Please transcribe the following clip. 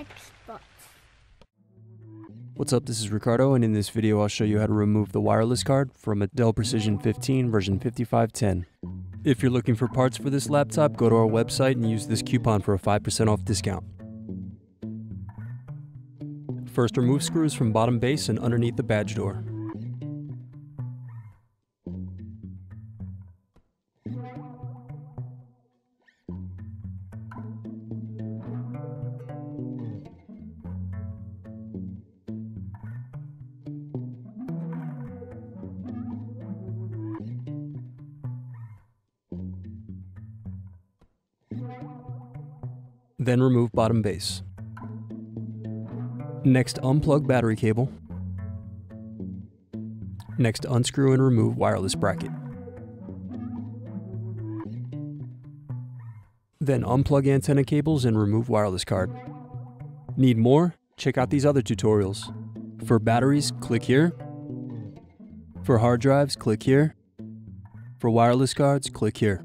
Xbox. What's up, this is Ricardo, and in this video I'll show you how to remove the wireless card from a Dell Precision 15 version 5510. If you're looking for parts for this laptop, go to our website and use this coupon for a 5% off discount. First remove screws from bottom base and underneath the badge door. Then remove bottom base. Next, unplug battery cable. Next, unscrew and remove wireless bracket. Then unplug antenna cables and remove wireless card. Need more? Check out these other tutorials. For batteries, click here. For hard drives, click here. For wireless cards, click here.